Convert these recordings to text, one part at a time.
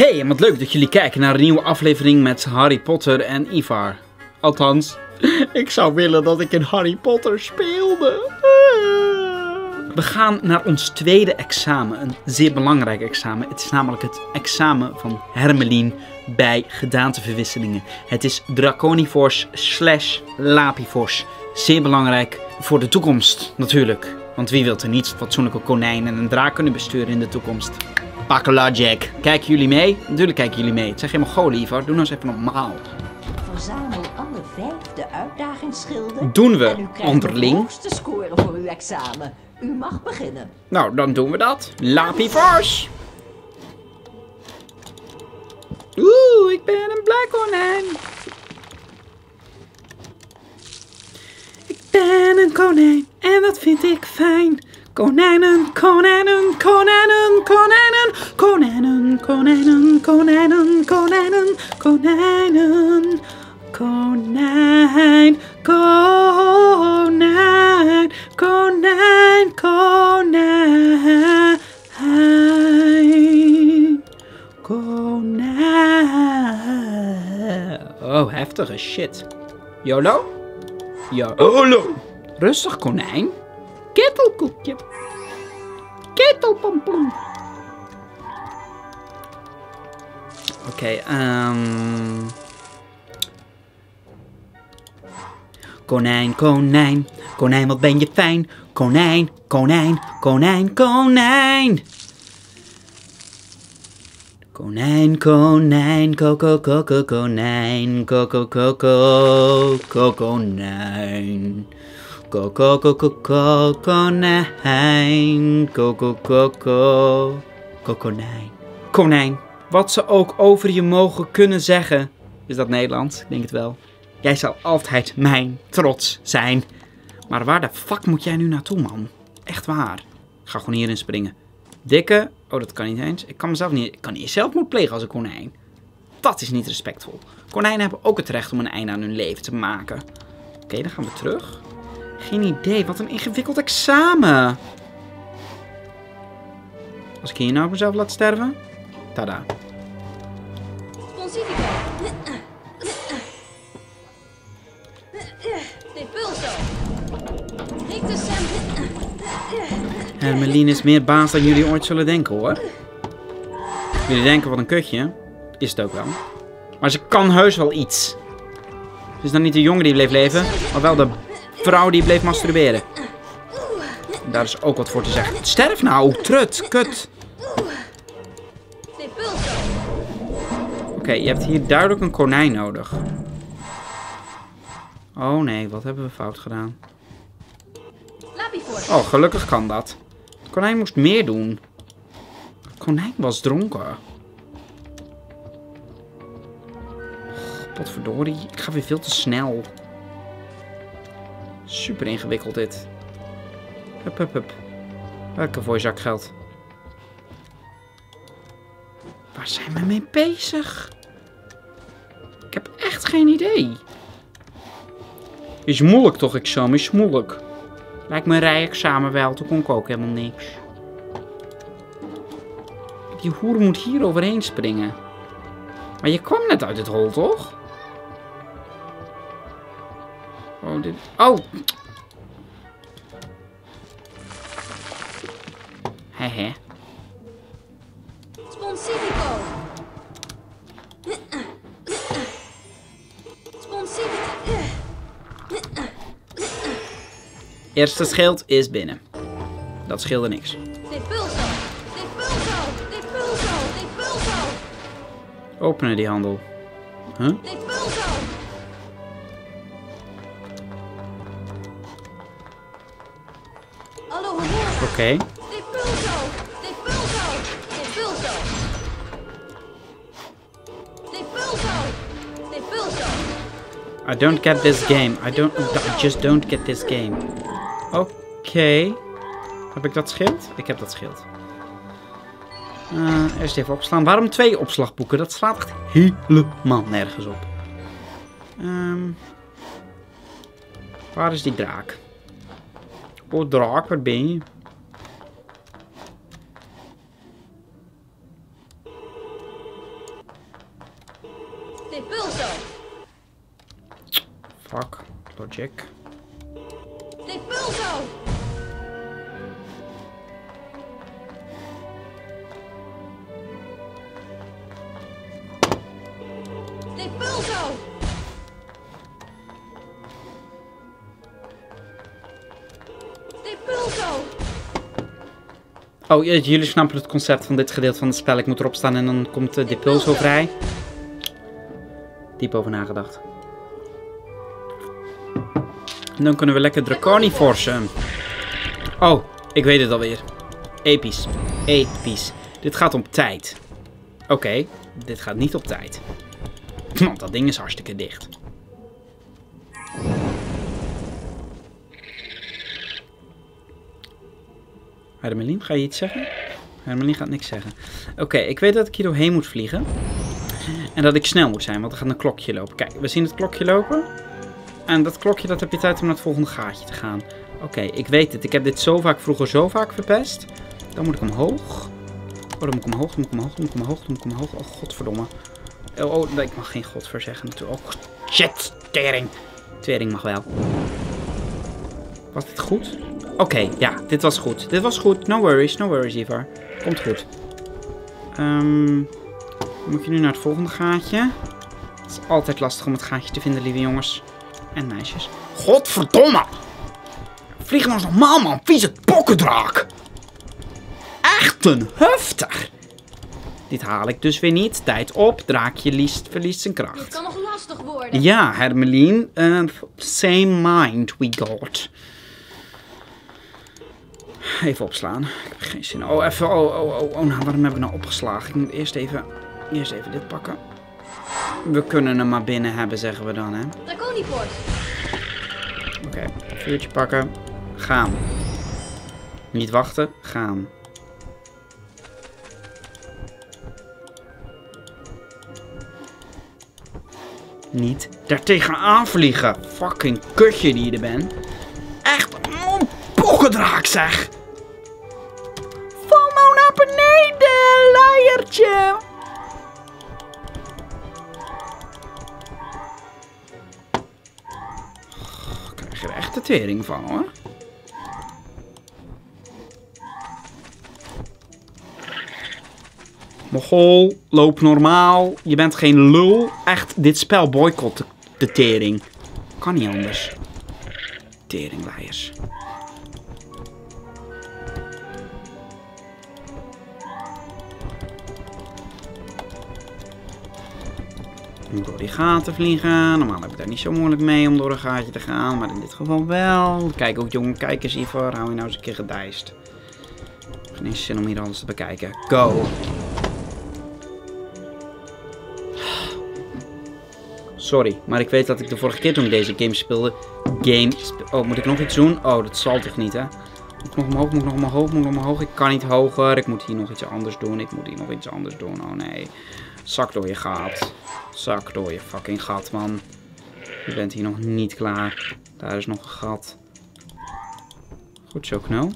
Hey, wat leuk dat jullie kijken naar een nieuwe aflevering met Harry Potter en Ivar. Althans, ik zou willen dat ik in Harry Potter speelde. We gaan naar ons tweede examen, een zeer belangrijk examen. Het is namelijk het examen van Hermelien bij gedaanteverwisselingen. Het is Draconivors slash Lapivors. Zeer belangrijk voor de toekomst natuurlijk. Want wie wil er niet fatsoenlijke konijn en een draak kunnen besturen in de toekomst? Jack. Kijken jullie mee? Natuurlijk kijken jullie mee. Het zijn geen Mongolen, Ivar. Doe nou eens even normaal. Verzamel alle vijf de uitdagingsschilden. Doen we, en u krijgt onderling. de hoogste score voor uw examen. U mag beginnen. Nou, dan doen we dat. Lapivors. Oeh, ik ben een blij konijn. Ik ben een konijn en dat vind ik fijn. Konijnen, konijnen, konijnen, konijnen, konijnen, konijnen, konijnen, konijnen, konijn, konijn, konijn, konijn, konijn. Oh, heftige shit. YOLO? YOLO. Rustig, konijn. Okay, um... Conan, Conan, Conan một bên dịp fan Conan, Conan, Conan, Conan Conan, Conan, co co co co Conan, co co co co co Conan, co co co co co Conan, co co co co co Conan, Conan. Wat ze ook over je mogen kunnen zeggen. Is dat Nederlands? Ik denk het wel. Jij zal altijd mijn trots zijn. Maar waar de fuck moet jij nu naartoe, man? Echt waar. Ik ga gewoon hierin springen. Dikke. Oh, dat kan niet eens. Ik kan mezelf niet. Ik kan niet zelfmoord plegen als een konijn. Dat is niet respectvol. Konijnen hebben ook het recht om een einde aan hun leven te maken. Oké, dan gaan we terug. Geen idee. Wat een ingewikkeld examen. Als ik hier nou mezelf laat sterven. Tada. Sponsifico. Depulso. Rictusem. Hermeline is meer baas dan jullie ooit zullen denken hoor. Jullie denken wat een kutje. Is het ook wel. Maar ze kan heus wel iets. Ze is dan niet de jongen die bleef leven, maar wel de vrouw die bleef masturberen. En daar is ook wat voor te zeggen. Sterf nou, trut, kut. Oké, je hebt hier duidelijk een konijn nodig. Oh nee, wat hebben we fout gedaan? Oh, gelukkig kan dat. Het konijn moest meer doen. Het konijn was dronken. Potverdorie, ik ga weer veel te snel. Super ingewikkeld dit. Hup, hup, hup. Welke voor je zakgeld? Waar zijn we mee bezig? Ik heb echt geen idee. Is moeilijk toch, examen? Is moeilijk. Lijkt me een rijexamen wel, toen kon ik ook helemaal niks. Die hoer moet hier overheen springen. Maar je kwam net uit het hol, toch? Oh, dit... Oh! Hehe. Eerste schild is binnen. Dat scheelde niks. Openen die handel. Huh? Oké. Okay. I don't get this game. I don't I just don't get this game. Oké. Heb ik dat schild? Ik heb dat schild. Eh, eerst even opslaan. Waarom twee opslagboeken? Dat slaat echt helemaal nergens op. Ehm, waar is die draak? Oh, draak, waar ben je? Fuck. Logic. Depulso. Depulso. Oh, j- jullie snappen het concept van dit gedeelte van het spel. Ik moet erop staan en dan komt de Depulso vrij. Diep over nagedacht. En dan kunnen we lekker Draconi forcen. Oh, ik weet het alweer. Episch. Episch. Dit gaat om tijd. Oké, dit gaat niet op tijd. Want dat ding is hartstikke dicht. Hermelien, ga je iets zeggen? Hermelien gaat niks zeggen. Oké, ik weet dat ik hier doorheen moet vliegen. En dat ik snel moet zijn, want er gaat een klokje lopen. Kijk, we zien het klokje lopen. En dat klokje, dat heb je tijd om naar het volgende gaatje te gaan. Oké, ik weet het. Ik heb dit zo vaak vroeger zo vaak verpest. Dan moet ik omhoog. Oh, dan moet ik omhoog, dan moet ik omhoog, dan moet ik omhoog, dan moet ik omhoog. Oh, godverdomme. Oh, oh ik mag geen godver zeggen natuurlijk. Oh, shit, tering. Mag wel. Was dit goed? Oké, ja, dit was goed. Dit was goed. No worries, no worries, Ivar. Komt goed. Ehm, moet je nu naar het volgende gaatje. Het is altijd lastig om het gaatje te vinden, lieve jongens en meisjes. Godverdomme! Vlieg nou eens normaal, man. Vieze pokkendraak. Echt een heftig. Dit haal ik dus weer niet. Tijd op. Draakje liest, verliest zijn Dit kracht. kan nog lastig worden. Ja, Hermelien. eh, same mind we got. Even opslaan. Ik heb geen zin. Oh, even. Oh, oh, oh, oh. Nou, waarom heb ik nou opgeslagen? Ik moet eerst even, eerst even dit pakken. We kunnen hem maar binnen hebben, zeggen we dan, hè. Draconiport. Oké, vuurtje pakken. Gaan. Niet wachten, gaan. Niet daartegen aanvliegen. Fucking kutje die je er bent. Echt een pokkendraak zeg. Val nou naar beneden, luiertje. Ik krijg er echt de tering van hoor. Mogol, loop normaal. Je bent geen lul. Echt, dit spel boycott de, tering. Kan niet anders. Teringleiers. Ik moet door die gaten vliegen. Normaal heb ik daar niet zo moeilijk mee om door een gaatje te gaan. Maar in dit geval wel. Kijk ook jongen, kijk eens Ivar. Hou je nou eens een keer gedijst. Geen zin om hier alles te bekijken. Go. Sorry, maar ik weet dat ik de vorige keer toen ik deze game speelde... Game... oh, moet ik nog iets doen? Oh, dat zal toch niet, hè? Moet ik nog omhoog, moet ik nog omhoog, moet ik nog omhoog? Ik kan niet hoger. Ik moet hier nog iets anders doen. Ik moet hier nog iets anders doen. Oh nee. Zak door je gat. Zak door je fucking gat, man. Je bent hier nog niet klaar. Daar is nog een gat. Goed zo, Knul.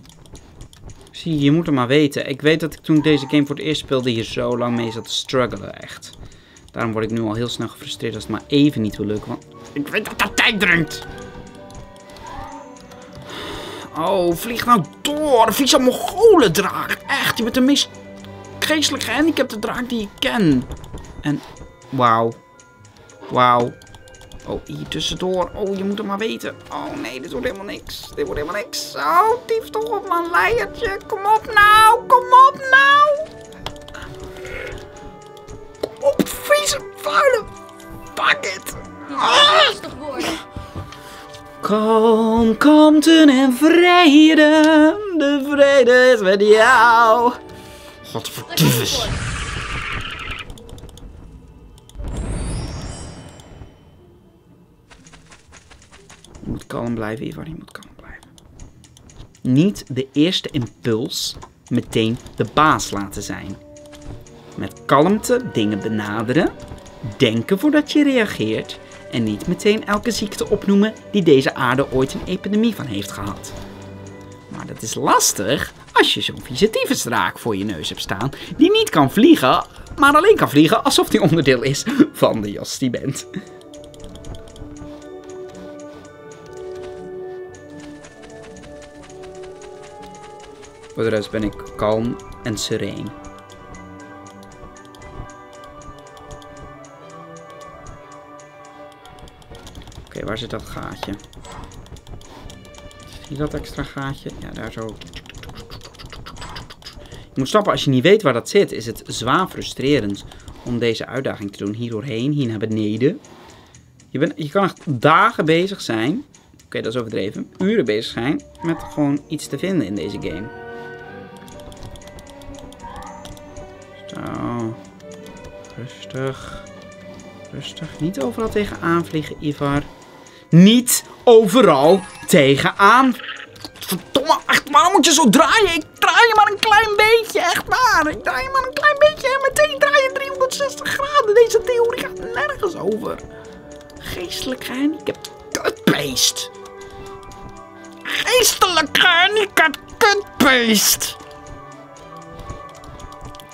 Zie, je, je moet het maar weten. Ik weet dat ik toen deze game voor het eerst speelde hier zo lang mee zat te struggelen, echt. Daarom word ik nu al heel snel gefrustreerd als het maar even niet wil lukken, want ik weet dat dat tijd dringt. Oh, vlieg nou door. Vieze Mongolendraak. Echt, je bent de meest geestelijk gehandicapte draak die ik ken. En, wauw. Wauw. Oh, hier tussendoor. Oh, je moet het maar weten. Oh nee, dit wordt helemaal niks. Dit wordt helemaal niks. Oh, dief toch op mijn leiertje. Kom op nou. Kom op nou. Vieze, vuile. Pak het. Dit kan nog lastig worden. Kom, kom ten en vrede. De vrede is met jou. Godverdomme. Je moet kalm blijven, Ivar. Je moet kalm blijven. Niet de eerste impuls meteen de baas laten zijn. Met kalmte dingen benaderen. Denken voordat je reageert. En niet meteen elke ziekte opnoemen die deze aarde ooit een epidemie van heeft gehad. Maar dat is lastig als je zo'n vieze tyfusdraak voor je neus hebt staan. Die niet kan vliegen maar alleen kan vliegen alsof hij onderdeel is van de jas die bent. Voor de rest ben ik kalm en sereen. Waar zit dat gaatje? Zie je dat extra gaatje? Ja, daar zo. Je moet snappen, als je niet weet waar dat zit, is het zwaar frustrerend om deze uitdaging te doen. Hier doorheen, hier naar beneden. Je, bent, je kan echt dagen bezig zijn. Oké, dat is overdreven. Uren bezig zijn met gewoon iets te vinden in deze game. Rustig. Rustig. Niet overal tegenaan vliegen, Ivar. Niet overal tegenaan. Verdomme, echt, waarom moet je zo draaien? Ik draai je maar een klein beetje, echt waar. Ik draai je maar een klein beetje en meteen draai je 360 graden. Deze theorie gaat nergens over. Geestelijk gehandicapt kutbeest. Geestelijk gehandicapt kutbeest.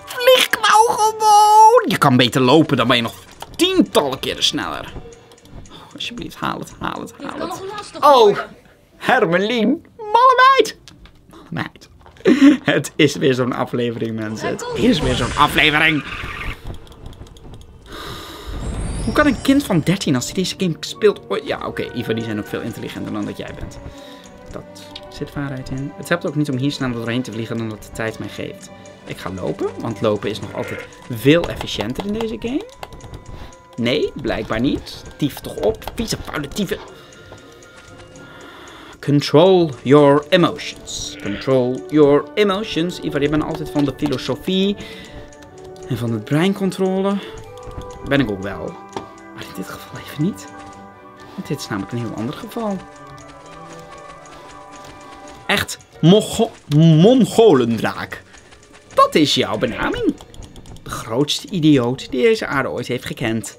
Vlieg nou gewoon. Je kan beter lopen, dan ben je nog tientallen keren sneller. Alsjeblieft, haal het, haal het, haal kan het. nog lastig Oh. Hermelien. Malle meid. Malle meid. Het is weer zo'n aflevering, mensen. Het is weer zo'n aflevering. Hoe kan een kind van 13 als hij deze game speelt... Ja, oké, Iva, die zijn ook veel intelligenter dan dat jij bent. Dat zit waarheid in. Het helpt ook niet om hier sneller doorheen te vliegen dan dat de tijd mij geeft. Ik ga lopen, want lopen is nog altijd veel efficiënter in deze game. Nee, blijkbaar niet. Tief toch op, vieze vuile tieven. Control your emotions. Control your emotions. Ivar, je bent altijd van de filosofie en van het breincontrole. Ben ik ook wel. Maar in dit geval even niet. Want dit is namelijk een heel ander geval. Echt Mongo- Mongolendraak. Dat is jouw benaming. De grootste idioot die deze aarde ooit heeft gekend.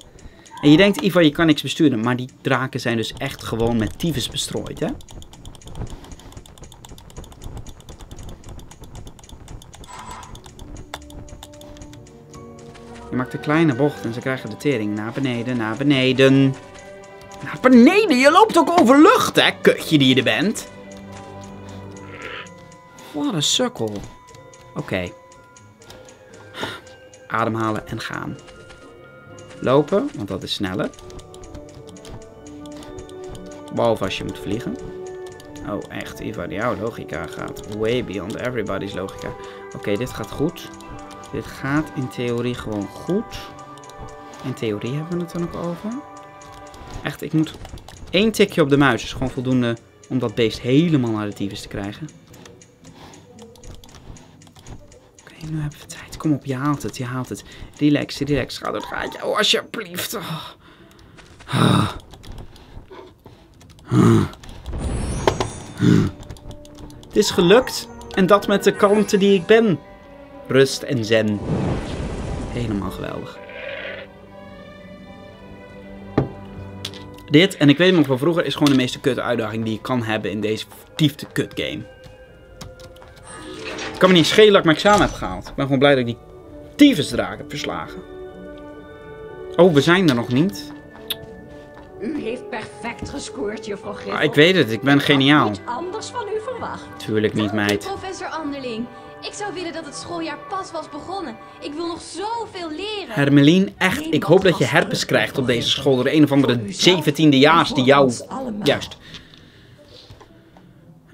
En je denkt, Ivar, je kan niks besturen. Maar die draken zijn dus echt gewoon met tyfus bestrooid, hè? Je maakt een kleine bocht en ze krijgen de tering. Naar beneden, naar beneden. Naar beneden? Je loopt ook over lucht, hè, kutje die je er bent. Wat een sukkel. Oké. Ademhalen en gaan. Lopen, want dat is sneller. Behalve als je moet vliegen. Oh, echt, Ivar, jouw logica gaat way beyond everybody's logica. Oké, dit gaat goed. Dit gaat in theorie gewoon goed. In theorie hebben we het dan ook over. Echt, ik moet één tikje op de muis. is gewoon voldoende om dat beest helemaal naar de tyfus te krijgen. Oké, nu hebben we tijd. Kom op, je haalt het, je haalt het. Relax, relax. Gaatje. Oh, alsjeblieft. Oh. Ah. Ah. Het is gelukt. En dat met de kalmte die ik ben. Rust en zen. Helemaal geweldig. Dit, en ik weet nog van vroeger, is gewoon de meeste kutte uitdaging die je kan hebben in deze vertiefde kut game. Ik kan me niet schelen dat ik mijn examen heb gehaald. Ik ben gewoon blij dat ik die tyfusdraak heb verslagen. Oh, we zijn er nog niet. U heeft perfect gescoord, juffrouw Griffel. Ah, ik weet het, ik ben geniaal. Ik anders van u verwacht. Tuurlijk niet, meid. Professor Anderling, ik zou willen dat het schooljaar pas was begonnen. Ik wil nog zoveel leren. Hermelien, echt, ik hoop dat je herpes krijgt op deze school door een of andere 17e-jaars die jou... Juist.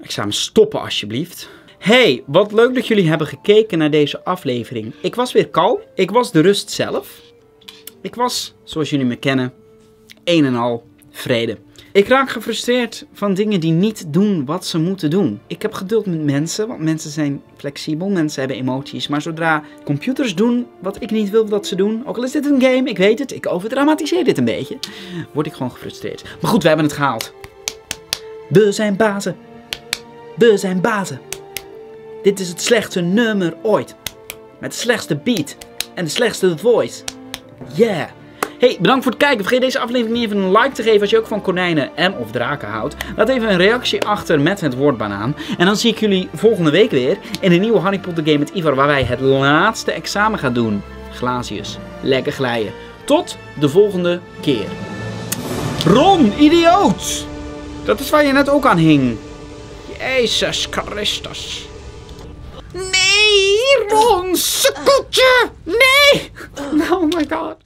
Examen stoppen alsjeblieft. Hey, wat leuk dat jullie hebben gekeken naar deze aflevering. Ik was weer kalm. Ik was de rust zelf. Ik was, zoals jullie me kennen, een en al vrede. Ik raak gefrustreerd van dingen die niet doen wat ze moeten doen. Ik heb geduld met mensen, want mensen zijn flexibel, mensen hebben emoties. Maar zodra computers doen wat ik niet wil dat ze doen, ook al is dit een game, ik weet het, ik overdramatiseer dit een beetje, word ik gewoon gefrustreerd. Maar goed, we hebben het gehaald. We zijn bazen. We zijn bazen. Dit is het slechtste nummer ooit. Met de slechtste beat en de slechtste voice. Yeah. Hey, bedankt voor het kijken. Vergeet deze aflevering niet even een like te geven als je ook van konijnen en of draken houdt. Laat even een reactie achter met het woord banaan. En dan zie ik jullie volgende week weer in een nieuwe Harry Potter game met Ivar waar wij het laatste examen gaan doen. glacius. Lekker glijden. Tot de volgende keer. Ron, idioot! Dat is waar je net ook aan hing. Jezus Christus. Nee, Ron, sukkeltje! Nee! Oh my god.